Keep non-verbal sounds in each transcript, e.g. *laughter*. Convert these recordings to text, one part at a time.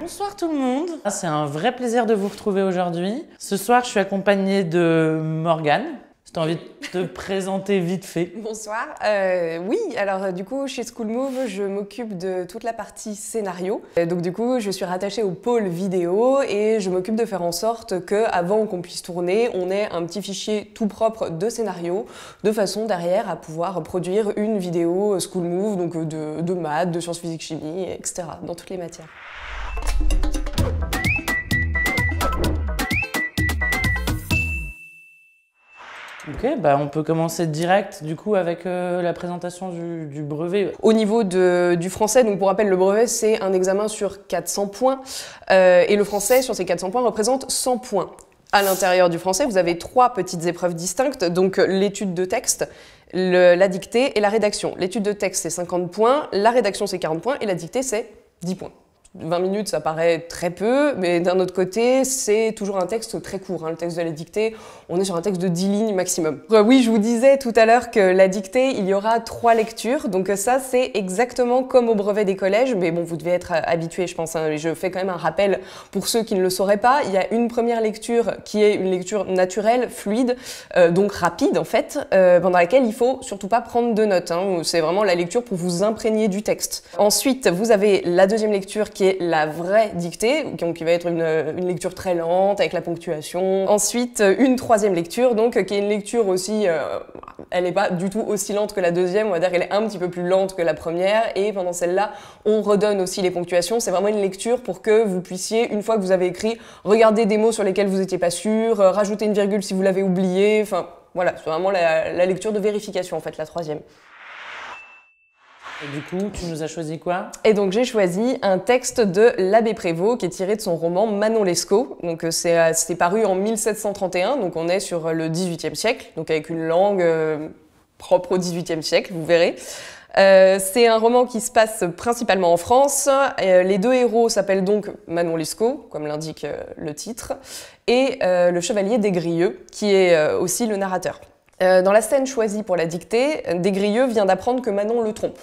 Bonsoir tout le monde. Ah, C'est un vrai plaisir de vous retrouver aujourd'hui. Ce soir, je suis accompagnée de Morgane. Si tu envie de te *laughs* présenter vite fait. Bonsoir. Euh, oui, alors euh, du coup, chez School Move, je m'occupe de toute la partie scénario. Euh, Donc du coup, je suis rattachée au pôle vidéo et je m'occupe de faire en sorte que, avant qu'on puisse tourner, on ait un petit fichier tout propre de scénario, de façon derrière à pouvoir produire une vidéo School Move, donc de, de maths, de sciences physiques, chimie, etc. Dans toutes les matières. Ok, bah on peut commencer direct du coup avec euh, la présentation du, brevet. Au niveau du français, donc pour rappel, le brevet c'est un examen sur 400 points euh, et le français sur ces 400 points représente 100 points. À l'intérieur du français, vous avez trois petites épreuves distinctes, donc euh, l'étude de texte, la dictée et la rédaction. L'étude de texte c'est 50 points, la rédaction c'est 40 points et la dictée c'est 10 points. 20 minutes, ça paraît très peu, mais d'un autre côté, c'est toujours un texte très court. hein. Le texte de la dictée, on est sur un texte de 10 lignes maximum. Euh, Oui, je vous disais tout à l'heure que la dictée, il y aura trois lectures. Donc ça, c'est exactement comme au brevet des collèges, mais bon, vous devez être habitués, je pense. hein. Je fais quand même un rappel pour ceux qui ne le sauraient pas. Il y a une première lecture qui est une lecture naturelle, fluide, euh, donc rapide en fait, euh, pendant laquelle il faut surtout pas prendre de notes. hein. C'est vraiment la lecture pour vous imprégner du texte. Ensuite, vous avez la deuxième lecture qui est la vraie dictée, qui va être une, lecture très lente avec la ponctuation. Ensuite, une troisième lecture, donc qui est une lecture aussi, euh, elle n'est pas du tout aussi lente que la deuxième, on va dire qu'elle est un petit peu plus lente que la première, et pendant celle-là, on redonne aussi les ponctuations. C'est vraiment une lecture pour que vous puissiez, une fois que vous avez écrit, regarder des mots sur lesquels vous n'étiez pas sûr, euh, rajouter une virgule si vous l'avez oublié, enfin voilà, c'est vraiment la lecture de vérification en fait, la troisième. Du coup, tu nous as choisi quoi Et donc j'ai choisi un texte de l'abbé Prévost qui est tiré de son roman Manon Lescaut. Donc euh, c'est euh, c'est paru en 1731, donc on est sur euh, le XVIIIe siècle, donc avec une langue propre au XVIIIe siècle, vous verrez. C'est un roman qui se passe principalement en France. Les deux héros s'appellent donc Manon Lescaut, comme l'indique le titre, et le chevalier Desgrieux, qui est aussi le narrateur. Dans la scène choisie pour la dictée, Desgrieux vient d'apprendre que Manon le trompe.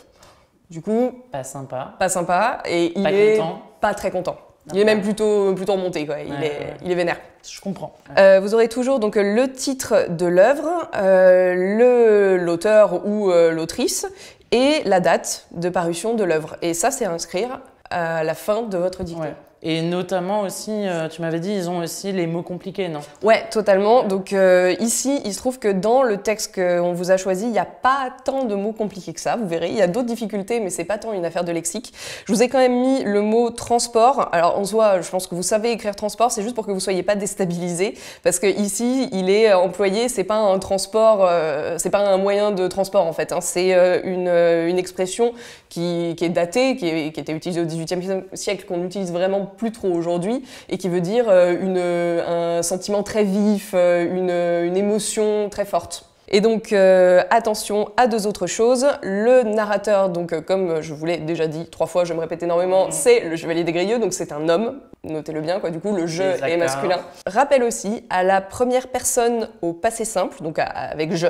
Du coup, Pas sympa. pas sympa et il Pas est content. pas très content. Il est même plutôt plutôt remonté quoi. Il, Ouais, est, ouais. il est vénère. Je comprends. Euh, vous aurez toujours donc le titre de l'œuvre, euh, le l'auteur ou euh, l'autrice et la date de parution de l'œuvre. Et ça c'est à inscrire à la fin de votre dictée. Et notamment aussi, euh, tu m'avais dit, ils ont aussi les mots compliqués, non? Ouais, totalement. Donc euh, ici, il se trouve que dans le texte qu'on vous a choisi, il n'y a pas tant de mots compliqués que ça. Vous verrez, il y a d'autres difficultés, mais c'est pas tant une affaire de lexique. Je vous ai quand même mis le mot transport. Alors en soi, je pense que vous savez écrire transport, c'est juste pour que vous soyez pas déstabilisés, parce que ici, il est employé. C'est pas un transport, euh, c'est pas un moyen de transport en fait. hein. C'est euh, une, euh, une expression qui, qui est datée, qui, est- qui était utilisée au XVIIIe siècle, qu'on utilise vraiment plus trop aujourd'hui, et qui veut dire euh, une, un sentiment très vif, euh, une, une émotion très forte. Et donc, euh, attention à deux autres choses. Le narrateur, donc euh, comme je vous l'ai déjà dit trois fois, je me répète énormément, c'est le chevalier des Grieux, donc c'est un homme. Notez-le bien, quoi. Du coup, le jeu est masculin. Rappel aussi à la première personne au passé simple, donc à- avec je.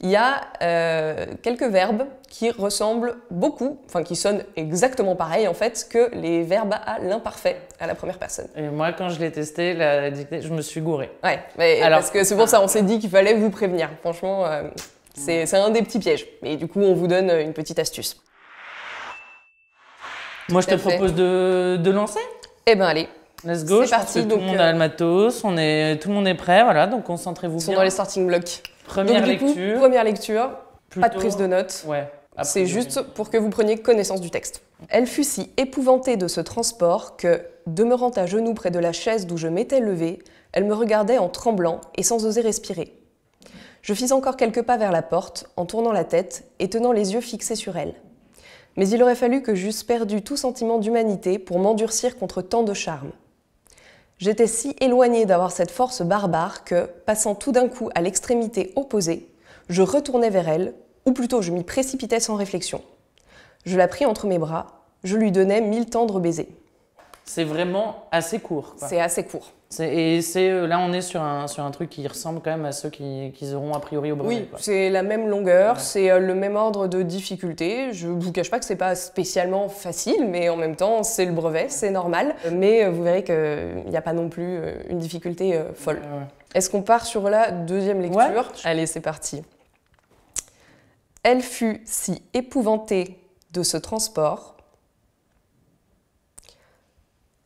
Il y a euh, quelques verbes qui ressemblent beaucoup, enfin qui sonnent exactement pareil en fait que les verbes à l'imparfait à la première personne. Et moi, quand je l'ai testé, la dictée, je me suis gourée. Ouais, mais Alors- parce que c'est pour ça on s'est dit qu'il fallait vous prévenir. Franchement, euh, c'est un des petits pièges. Et du coup, on vous donne une petite astuce. Moi, je te fait. propose de, de lancer. Eh ben allez, Let's go. C'est parti, que tout le monde a le matos, on est, tout le monde est prêt, voilà. Donc concentrez-vous ils sont bien. dans les starting blocks. Première Donc du coup, lecture. première lecture, pas de prise de notes. Ouais. C'est juste pour que vous preniez connaissance du texte. Elle fut si épouvantée de ce transport que, demeurant à genoux près de la chaise d'où je m'étais levée, elle me regardait en tremblant et sans oser respirer. Je fis encore quelques pas vers la porte, en tournant la tête et tenant les yeux fixés sur elle. Mais il aurait fallu que j'eusse perdu tout sentiment d'humanité pour m'endurcir contre tant de charme. J'étais si éloignée d'avoir cette force barbare que, passant tout d'un coup à l'extrémité opposée, je retournai vers elle, ou plutôt je m'y précipitais sans réflexion. Je la pris entre mes bras, je lui donnai mille tendres baisers. C'est vraiment assez court. C'est assez court. Et c'est euh, là, on est sur un, sur un truc qui ressemble quand même à ceux qui, qui auront a priori au brevet. Oui, c'est la même longueur, Ouais. c'est euh, le même ordre de difficulté. Je vous cache pas que c'est pas spécialement facile, mais en même temps, c'est le brevet, c'est normal. Mais euh, vous verrez qu'il n'y a pas non plus une difficulté folle. Ouais. Est-ce qu'on part sur la deuxième lecture? Ouais. Allez, c'est parti. Elle fut si épouvantée de ce transport.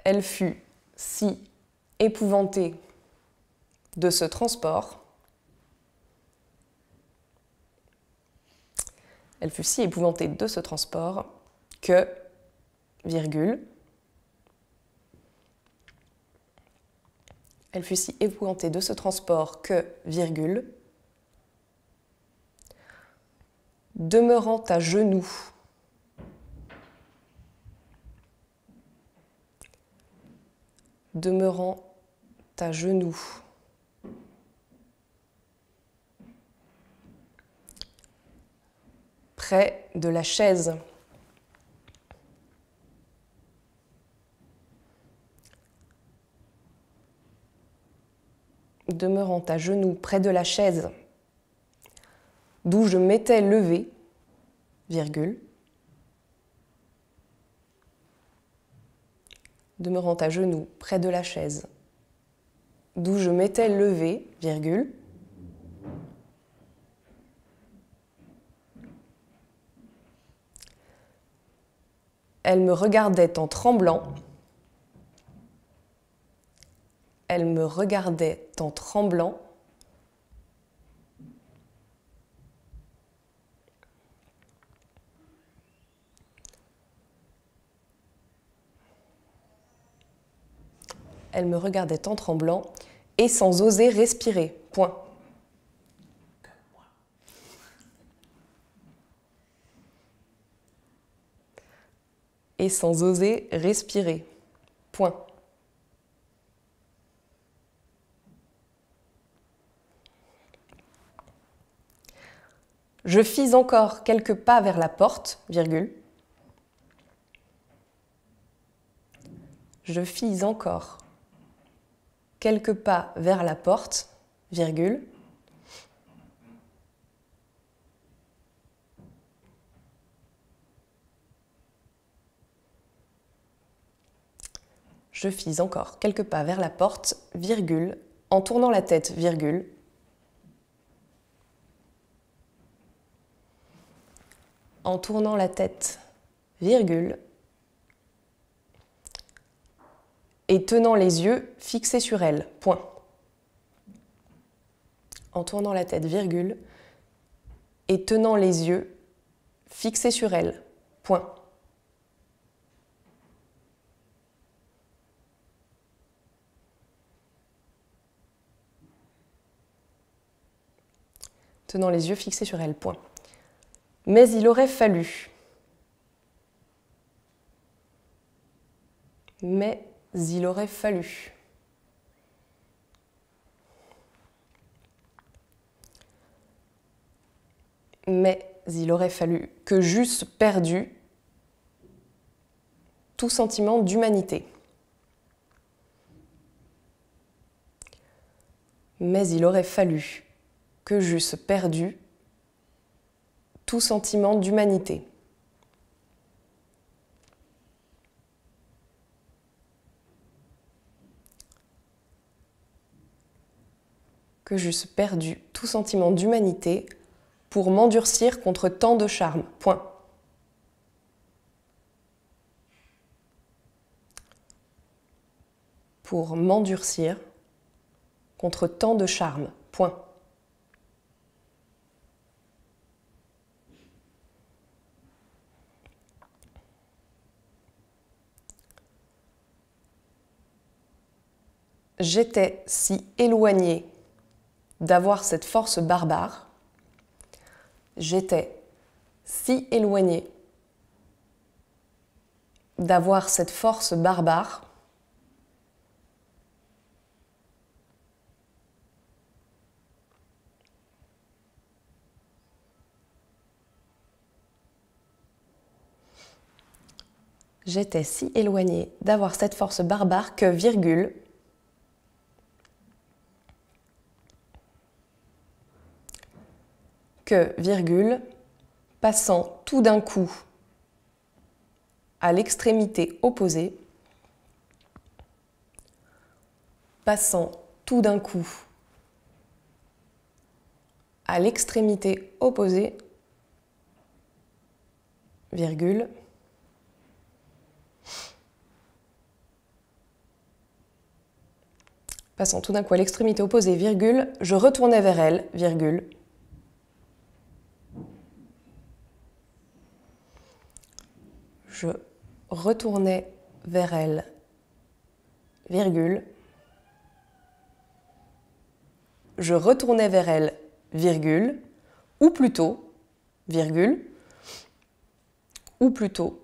Elle fut si épouvantée de ce transport. Elle fut si épouvantée de ce transport que, virgule, Elle fut si épouvantée de ce transport que, virgule, demeurant à genoux, demeurant à genoux, près de la chaise. demeurant à genoux près de la chaise d'où je m'étais levé, virgule, demeurant à genoux près de la chaise. D'où je m'étais levé, virgule, elle me regardait en tremblant, elle me regardait en tremblant. Elle me regardait en tremblant et sans oser respirer. Point. Et sans oser respirer. Point. Je fis encore quelques pas vers la porte, virgule. Je fis encore quelques pas vers la porte, virgule. Je fis encore quelques pas vers la porte, virgule, en tournant la tête, virgule. En tournant la tête, virgule. Et tenant les yeux fixés sur elle, point. En tournant la tête, virgule. Et tenant les yeux fixés sur elle, point. tenant les yeux fixés sur elle. Point. Mais il aurait fallu. Mais il aurait fallu. Mais il aurait fallu que j'eusse perdu tout sentiment d'humanité. Mais il aurait fallu que j'eusse perdu tout sentiment d'humanité. Que j'eusse perdu tout sentiment d'humanité pour m'endurcir contre tant de charme. Point. Pour m'endurcir contre tant de charme. Point. j'étais si éloignée d'avoir cette force barbare, j'étais si éloignée d'avoir cette force barbare, J'étais si éloignée d'avoir cette force barbare que, virgule, virgule, passant tout d'un coup à l'extrémité opposée, passant tout d'un coup à l'extrémité opposée, virgule, passant tout d'un coup à l'extrémité opposée, virgule, je retournais vers elle, virgule, je retournais vers elle, virgule, je retournais vers elle, virgule, ou plutôt, virgule, ou plutôt,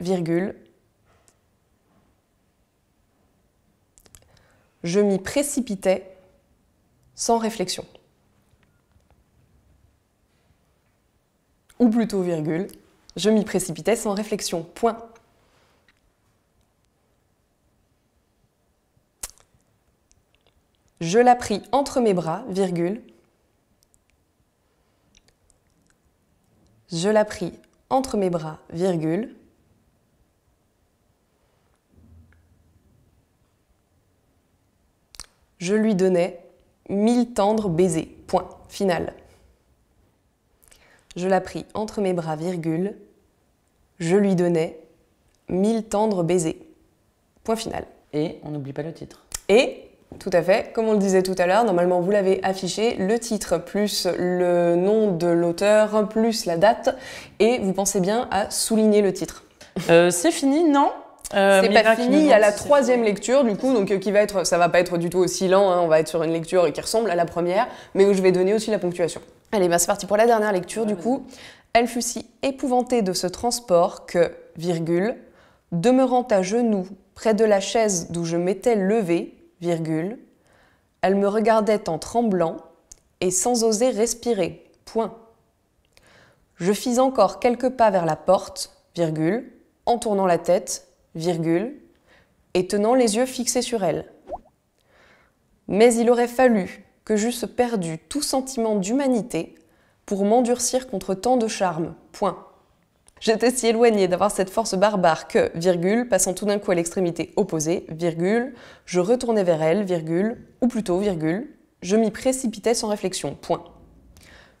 virgule, je m'y précipitais sans réflexion. Ou plutôt, virgule, je m'y précipitais sans réflexion. Point. Je la pris entre mes bras, virgule. Je la pris entre mes bras, virgule. Je lui donnais mille tendres baisers. Point. Final. Je la pris entre mes bras, virgule. Je lui donnais mille tendres baisers. Point final. Et on n'oublie pas le titre. Et, tout à fait, comme on le disait tout à l'heure, normalement vous l'avez affiché, le titre plus le nom de l'auteur plus la date, et vous pensez bien à souligner le titre. Euh, c'est fini, non? Euh, c'est pas fini, il y a la troisième lecture du coup, donc euh, qui va être, ça va pas être du tout aussi lent, hein, on va être sur une lecture qui ressemble à la première, mais où je vais donner aussi la ponctuation. Allez, bah c'est parti pour la dernière lecture du coup. Elle fut si épouvantée de ce transport que, virgule, demeurant à genoux près de la chaise d'où je m'étais levé, virgule, elle me regardait en tremblant et sans oser respirer. Point. Je fis encore quelques pas vers la porte, virgule, en tournant la tête, virgule, et tenant les yeux fixés sur elle. Mais il aurait fallu que j'eusse perdu tout sentiment d'humanité pour m'endurcir contre tant de charme. Point. J'étais si éloignée d'avoir cette force barbare que, virgule, passant tout d'un coup à l'extrémité opposée, virgule, je retournais vers elle, virgule, ou plutôt, virgule, je m'y précipitais sans réflexion. Point.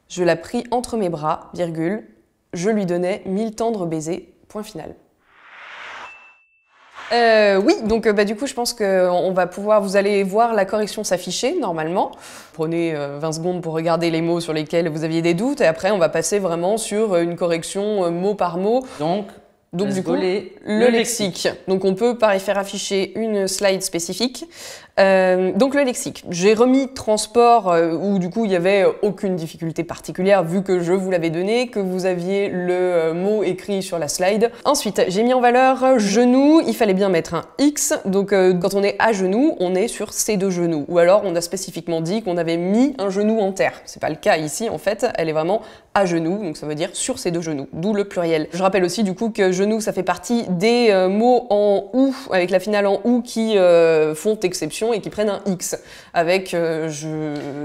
Je la pris entre mes bras, virgule, je lui donnais mille tendres baisers. Point final. Euh, oui, donc euh, bah, du coup, je pense qu'on va pouvoir, vous allez voir la correction s'afficher normalement. Prenez euh, 20 secondes pour regarder les mots sur lesquels vous aviez des doutes et après, on va passer vraiment sur euh, une correction euh, mot par mot. Donc, Donc let's du coup, les- le lexique. Donc on peut par faire afficher une slide spécifique. Euh, donc le lexique. J'ai remis transport euh, où du coup il y avait aucune difficulté particulière vu que je vous l'avais donné, que vous aviez le euh, mot écrit sur la slide. Ensuite j'ai mis en valeur genou. Il fallait bien mettre un X. Donc quand on est à genoux, on est sur ces deux genoux. Ou alors on a spécifiquement dit qu'on avait mis un genou en terre. C'est pas le cas ici en fait. Elle est vraiment à genoux, donc ça veut dire sur ses deux genoux, d'où le pluriel. Je rappelle aussi du coup que genou ça fait partie des euh, mots en ou avec la finale en ou qui euh, font exception et qui prennent un x avec euh, je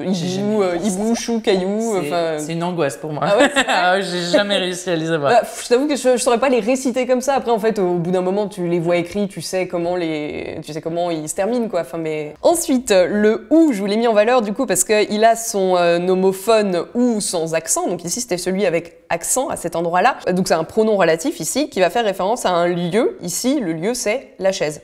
hibou, euh, hibou, chou, caillou. C'est une angoisse pour moi. Ah ouais, *laughs* Ah ouais, J'ai jamais réussi à les avoir. bah, je t'avoue que je, je saurais pas les réciter comme ça. Après, en fait, au bout d'un moment, tu les vois écrits, tu sais comment les, tu sais comment ils se terminent, quoi. Enfin, mais ensuite, le ou, je vous l'ai mis en valeur du coup parce qu'il a son homophone ou sans accent. Donc ici, c'était celui avec accent à cet endroit-là. Donc c'est un pronom relatif ici qui va faire référence à un lieu. Ici, le lieu c'est la chaise.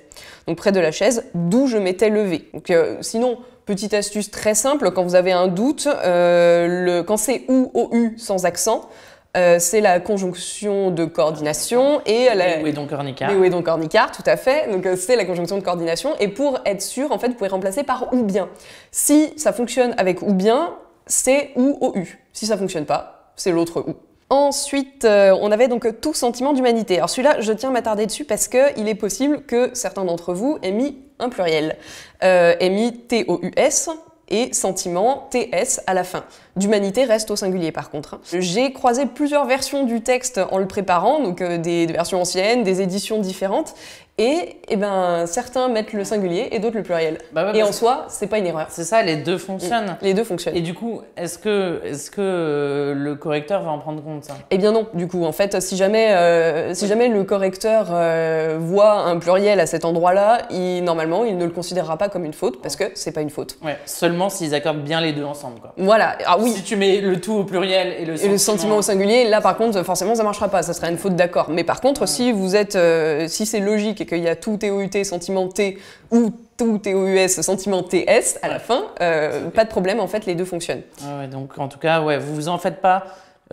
Donc près de la chaise, d'où je m'étais levé. Donc euh, sinon. Petite astuce très simple, quand vous avez un doute, euh, le, quand c'est ou, OU sans accent, euh, c'est la conjonction de coordination et la... Oui, donc Ornica? Mais oui, donc ornicard, tout à fait. Donc euh, c'est la conjonction de coordination. Et pour être sûr, en fait, vous pouvez remplacer par ou bien. Si ça fonctionne avec ou bien, c'est ou OU. Si ça fonctionne pas, c'est l'autre ou. Ensuite, euh, on avait donc tout sentiment d'humanité. Alors celui-là, je tiens à m'attarder dessus parce qu'il est possible que certains d'entre vous aient mis un pluriel, euh, aient mis T-O-U-S et sentiment TS à la fin. D'humanité reste au singulier par contre. J'ai croisé plusieurs versions du texte en le préparant, donc euh, des, des versions anciennes, des éditions différentes, et eh ben, certains mettent le singulier et d'autres le pluriel. Bah ouais, et en soi, c'est pas une erreur. C'est ça, les deux fonctionnent. Les deux fonctionnent. Et du coup, est-ce que, est que euh, le correcteur va en prendre compte ça? Eh bien non, du coup, en fait, si jamais, euh, si jamais le correcteur euh, voit un pluriel à cet endroit-là, normalement, il ne le considérera pas comme une faute, parce que c'est pas une faute. Ouais, seulement s'ils accordent bien les deux ensemble, quoi. Voilà, ah oui, Si tu mets le tout au pluriel et le Et sentiment, le sentiment au singulier, là par contre, forcément ça marchera pas, ça serait une faute d'accord. Mais par contre, si vous êtes, euh, si c'est logique et qu'il y a tout TOUT sentiment T ou tout TOUS sentiment TS à la fin, euh, pas de problème, en fait les deux fonctionnent. Ouais, donc en tout cas, ouais, vous vous en faites pas.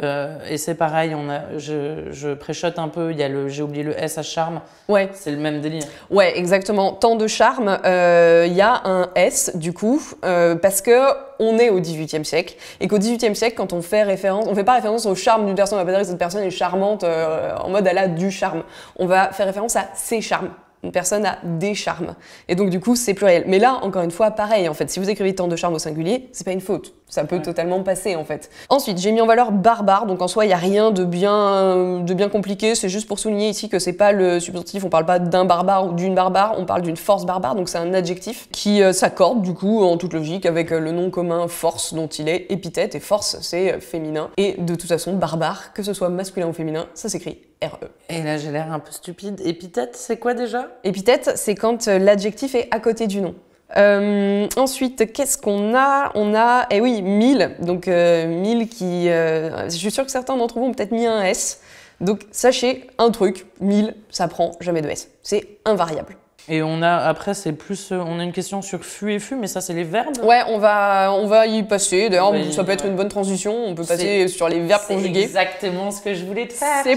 Euh, et c'est pareil, on a, je, je préchote un peu. Il y a le, j'ai oublié le S à charme. Ouais, C'est le même délire. ouais, exactement. Tant de charme, euh, il y a un S du coup, euh, parce que on est au XVIIIe siècle et qu'au XVIIIe siècle, quand on fait référence, on fait pas référence au charme d'une personne, on va pas dire que cette personne est charmante euh, en mode elle a du charme. On va faire référence à ses charmes. Une personne a des charmes. Et donc, du coup, c'est pluriel. Mais là, encore une fois, pareil, en fait. Si vous écrivez tant de charme au singulier, c'est pas une faute. Ça peut Ouais. totalement passer, en fait. Ensuite, j'ai mis en valeur barbare. Donc, en soi, il n'y a rien de bien, de bien compliqué. C'est juste pour souligner ici que c'est pas le substantif. On parle pas d'un barbare ou d'une barbare. On parle d'une force barbare. Donc, c'est un adjectif qui euh, s'accorde, du coup, en toute logique, avec euh, le nom commun force, dont il est épithète. Et force, c'est euh, féminin. Et de toute façon, barbare, que ce soit masculin ou féminin, ça s'écrit R-E. Et là, j'ai l'air un peu stupide. Épithète, c'est quoi déjà? Épithète, c'est quand euh, l'adjectif est à côté du nom. Euh, ensuite, qu'est-ce qu'on a? On a, eh oui, 1000. Donc, euh, 1000 qui. euh, je suis sûre que certains d'entre vous ont peut-être mis un S. Donc, sachez un truc 1000, ça prend jamais de S. C'est invariable. Et on a après, c'est plus, euh, on a une question sur fut et fut, mais ça, c'est les verbes? Ouais, on va, on va y passer. D'ailleurs, y- ça peut être une bonne transition. On peut C'est- passer sur les verbes C'est conjugués. exactement ce que je voulais te faire. C'est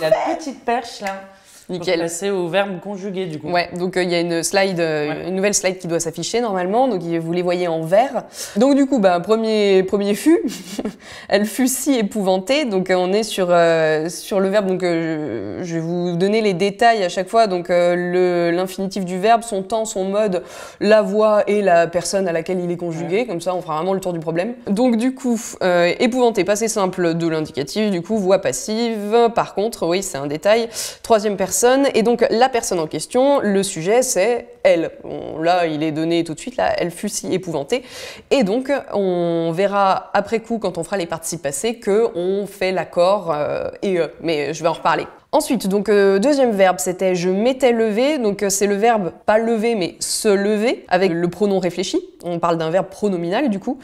la petite perche là. Pour Nickel. passer au verbe conjugué du coup. Ouais, donc euh, il y a une slide, euh, Ouais. une nouvelle slide qui doit s'afficher normalement, donc vous les voyez en vert. Donc du coup, bah, premier, premier fut, *laughs* elle fut si épouvantée, donc euh, on est sur, sur le verbe, donc je je vais vous donner les détails à chaque fois, donc le- l'infinitif du verbe, son temps, son mode, la voix et la personne à laquelle il est conjugué, comme ça on fera vraiment le tour du problème. Donc du coup, euh, épouvanté, passé simple de l'indicatif, du coup voix passive, par contre, oui c'est un détail, troisième personne, et donc la personne en question, le sujet c'est elle. Bon, là il est donné tout de suite, là elle fut si épouvantée, et donc on verra après coup quand on fera les participes passés que on fait l'accord euh, et euh, mais je vais en reparler. Ensuite, donc euh, deuxième verbe, c'était je m'étais levé. Donc euh, c'est le verbe pas lever, mais se lever avec le pronom réfléchi. On parle d'un verbe pronominal du coup.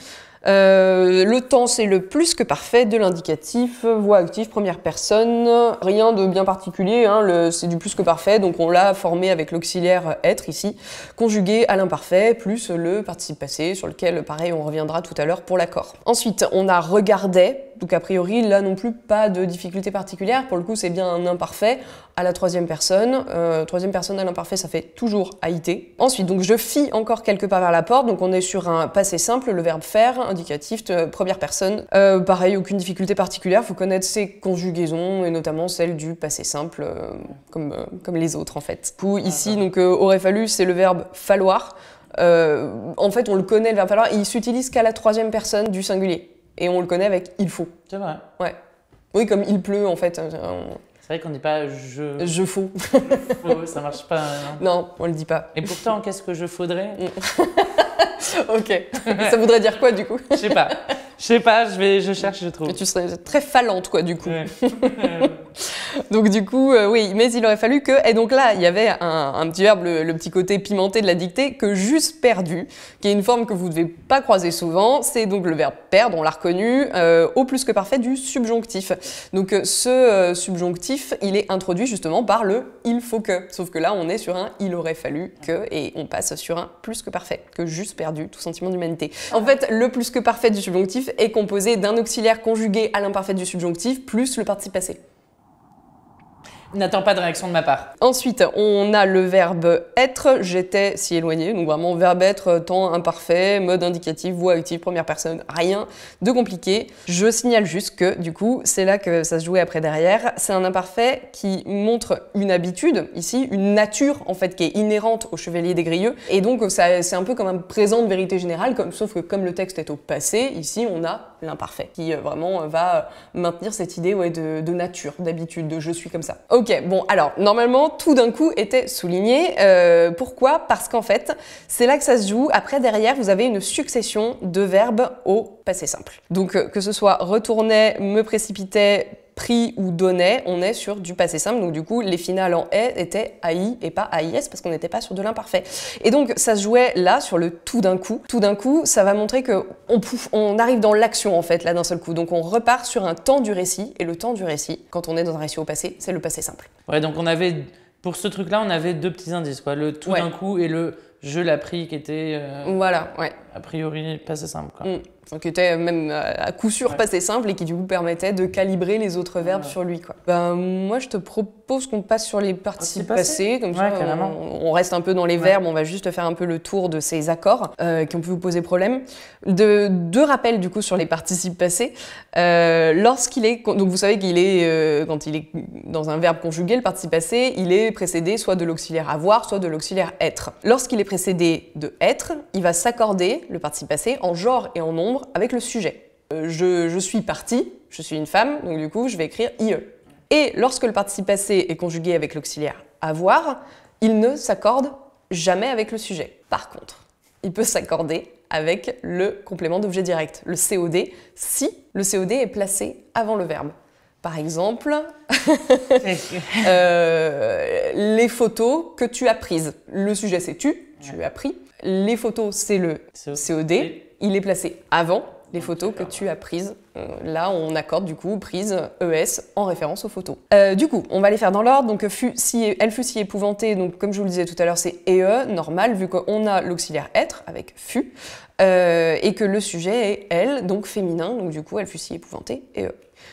Euh, le temps, c'est le plus que parfait. De l'indicatif, voix active, première personne, rien de bien particulier, hein, c'est du plus que parfait, donc on l'a formé avec l'auxiliaire être ici, conjugué à l'imparfait, plus le participe passé, sur lequel, pareil, on reviendra tout à l'heure pour l'accord. Ensuite, on a regardait, donc a priori, là non plus, pas de difficulté particulière, pour le coup, c'est bien un imparfait à la troisième personne, Euh, troisième personne à l'imparfait, ça fait toujours AIT. Ensuite, donc je fis encore quelques pas vers la porte, donc on est sur un passé simple, le verbe faire, indicatif, de première personne. Euh, pareil, aucune difficulté particulière, faut connaître ses conjugaisons, et notamment celle du passé simple, euh, comme, euh, comme les autres en fait. Du coup, ici, donc euh, aurait fallu, c'est le verbe falloir. Euh, en fait, on le connaît, le verbe falloir, il s'utilise qu'à la troisième personne du singulier. Et on le connaît avec il faut. C'est vrai. Ouais. Oui, comme il pleut en fait. C'est vrai qu'on dit pas je. Je faut. *laughs* faut, ça marche pas. hein. Non, on le dit pas. Et pourtant, qu'est-ce que je faudrais? *laughs* Ok. Ça voudrait dire quoi du coup? Je sais pas. *laughs* Je sais pas, je vais, je cherche, je trouve. Tu serais très fallante quoi du coup. Ouais. *laughs* Donc du coup, euh, oui, mais il aurait fallu que... Et donc là, il y avait un, un petit verbe, le, le petit côté pimenté de la dictée, que juste perdu, qui est une forme que vous ne devez pas croiser souvent. C'est donc le verbe perdre, on l'a reconnu, euh, au plus que parfait du subjonctif. Donc euh, ce euh, subjonctif, il est introduit justement par le il faut que. Sauf que là, on est sur un il aurait fallu que, et on passe sur un plus que parfait, que juste perdu, tout sentiment d'humanité. En fait, le plus que parfait du subjonctif est composé d'un auxiliaire conjugué à l'imparfait du subjonctif plus le participe passé. N'attends pas de réaction de ma part. Ensuite, on a le verbe être, j'étais si éloigné, donc vraiment verbe être, temps imparfait, mode indicatif, voix active, première personne, rien de compliqué. Je signale juste que du coup, c'est là que ça se jouait après derrière, c'est un imparfait qui montre une habitude, ici, une nature en fait qui est inhérente au chevalier des Grieux, et donc c'est un peu comme un présent de vérité générale, comme, sauf que comme le texte est au passé, ici on a l'imparfait, qui euh, vraiment euh, va euh, maintenir cette idée de, nature, d'habitude, de je suis comme ça. Ok, bon, alors, normalement, tout d'un coup était souligné. Pourquoi? Parce qu'en fait, c'est là que ça se joue. Après, derrière, vous avez une succession de verbes au passé simple. Donc, que ce soit retournait, me précipitait, pris ou donnait, on est sur du passé simple. Donc du coup, les finales en est étaient AI et pas AIS parce qu'on n'était pas sur de l'imparfait. Et donc ça se jouait là sur le tout d'un coup. Tout d'un coup, ça va montrer que on, pouf- on arrive dans l'action en fait là d'un seul coup. Donc on repart sur un temps du récit et le temps du récit, quand on est dans un récit au passé, c'est le passé simple. Ouais, donc on avait, pour ce truc-là, on avait deux petits indices, quoi. Le tout Ouais. d'un coup et le je l'ai pris qui était euh, Voilà, ouais. a priori pas assez simple, quoi. Mm. Qui était même à coup sûr Ouais. passé simple et qui du coup permettait de calibrer les autres verbes Ouais. sur lui. Quoi. Ben, moi, je te propose qu'on passe sur les participes Participes passés passés, comme Ouais, ça on, on reste un peu dans les verbes, on va juste faire un peu le tour de ces accords euh, qui ont pu vous poser problème. De, deux rappels du coup sur les participes passés. Euh, Lorsqu'il est, donc vous savez qu'il est, euh, quand il est dans un verbe conjugué, le participe passé, il est précédé soit de l'auxiliaire avoir, soit de l'auxiliaire être. Lorsqu'il est précédé de être, il va s'accorder, le participe passé, en genre et en nombre avec le sujet. Euh, je, je suis partie, je suis une femme, donc du coup je vais écrire IE. Et lorsque le participe passé est conjugué avec l'auxiliaire avoir, il ne s'accorde jamais avec le sujet. Par contre, il peut s'accorder avec le complément d'objet direct, le COD, si le COD est placé avant le verbe. Par exemple, *laughs* euh, les photos que tu as prises. Le sujet c'est tu, tu as pris. Les photos c'est le COD, il est placé avant les photos que tu as prises. Euh, là, on accorde du coup prise ES en référence aux photos. Euh, du coup, on va les faire dans l'ordre. Donc, fut si, elle fut si épouvantée. Donc, comme je vous le disais tout à l'heure, c'est EE, normal, vu qu'on a l'auxiliaire être avec fut, euh, et que le sujet est elle, donc féminin. Donc, du coup, elle fut si épouvantée, EE.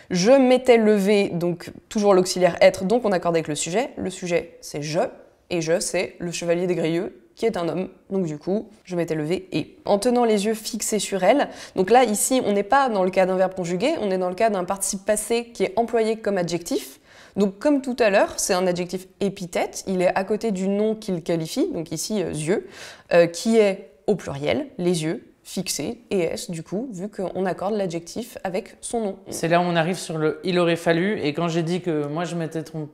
Je m'étais levé, donc toujours l'auxiliaire être, donc on accorde avec le sujet. Le sujet, c'est je, et je, c'est le chevalier des Grieux, qui est un homme. Donc du coup, je m'étais levé et. En tenant les yeux fixés sur elle, donc là, ici, on n'est pas dans le cas d'un verbe conjugué, on est dans le cas d'un participe passé qui est employé comme adjectif. Donc comme tout à l'heure, c'est un adjectif épithète, il est à côté du nom qu'il qualifie, donc ici euh, yeux, euh, qui est au pluriel, les yeux, fixés, et s du coup, vu qu'on accorde l'adjectif avec son nom. C'est là où on arrive sur le il aurait fallu. Et quand j'ai dit que moi je m'étais trompé,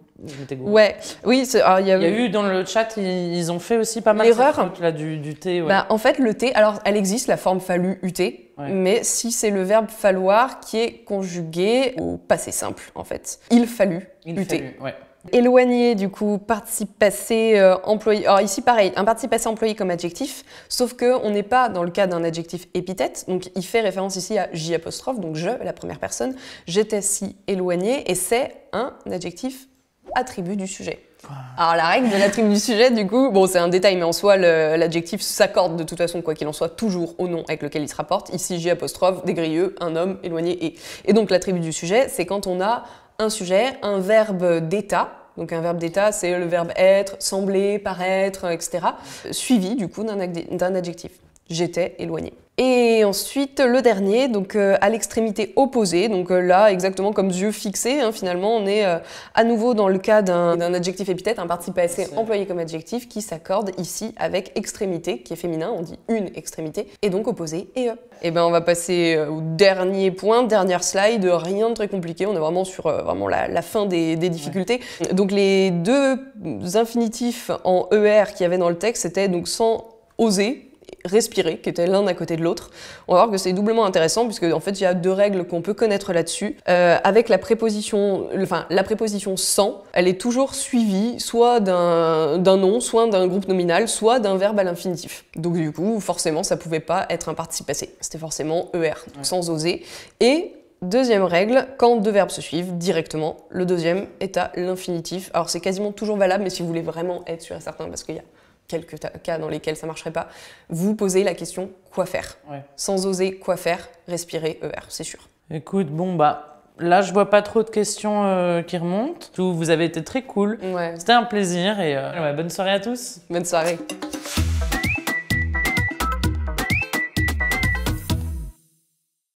Ouais, oui, alors, il y a, Il y a eu dans le chat, ils, ils ont fait aussi pas mal faute, là du, du T. Ouais. Bah, en fait, le T, alors elle existe, la forme fallu UT, Ouais. mais si c'est le verbe falloir qui est conjugué au passé simple, en fait. Il fallut il UT. fallu, ouais. Éloigné, du coup, participe passé euh, employé. Alors ici, pareil, un participe passé employé comme adjectif, sauf que on n'est pas dans le cas d'un adjectif épithète, donc il fait référence ici à J apostrophe, donc je, la première personne. J'étais si éloigné, et c'est un adjectif attribut du sujet. Alors la règle de l'attribut du sujet, du coup, bon c'est un détail, mais en soi l'adjectif s'accorde de toute façon, quoi qu'il en soit, toujours au nom avec lequel il se rapporte. Ici J apostrophe, des grieux, un homme, éloigné et. Et donc l'attribut du sujet, c'est quand on a un sujet, un verbe d'état. Donc un verbe d'état, c'est le verbe être, sembler, paraître, etc. Suivi du coup d'un adjectif. J'étais éloigné. Et ensuite, le dernier, donc euh, à l'extrémité opposée, donc euh, là, exactement comme yeux fixés, hein, finalement, on est euh, à nouveau dans le cas d'un adjectif épithète, un participe passé employé comme adjectif qui s'accorde ici avec extrémité, qui est féminin, on dit une extrémité, et donc opposé et e. Et ben on va passer au dernier point, dernière slide, rien de très compliqué, on est vraiment sur vraiment la, la fin des, des difficultés. Donc les deux infinitifs en ER qu'il y avait dans le texte, c'était donc sans oser, respirer, qui étaient l'un à côté de l'autre. On va voir que c'est doublement intéressant puisque en fait il y a deux règles qu'on peut connaître là-dessus. Euh, avec la préposition, enfin la préposition sans, elle est toujours suivie soit d'un nom, soit d'un groupe nominal, soit d'un verbe à l'infinitif. Donc du coup, forcément, ça pouvait pas être un participe passé. C'était forcément ER, donc sans oser. Et Deuxième règle, quand deux verbes se suivent directement, le deuxième est à l'infinitif. Alors c'est quasiment toujours valable, mais si vous voulez vraiment être sûr et certain, parce qu'il y a quelques cas dans lesquels ça marcherait pas, vous posez la question quoi faire? Ouais. Sans oser quoi faire, respirer ER, c'est sûr. Écoute, bon bah là je vois pas trop de questions euh, qui remontent. Tout, vous avez été très cool. Ouais, C'était un plaisir et euh, ouais, bonne soirée à tous. bonne soirée.